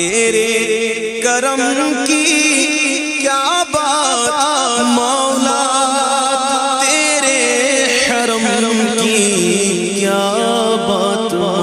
तेरे करम की क्या बात मौला तेरे हरम की